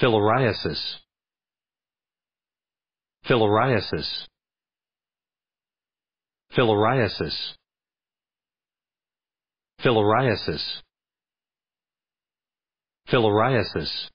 filariasis. Filariasis. Filariasis. Filariasis. Filariasis.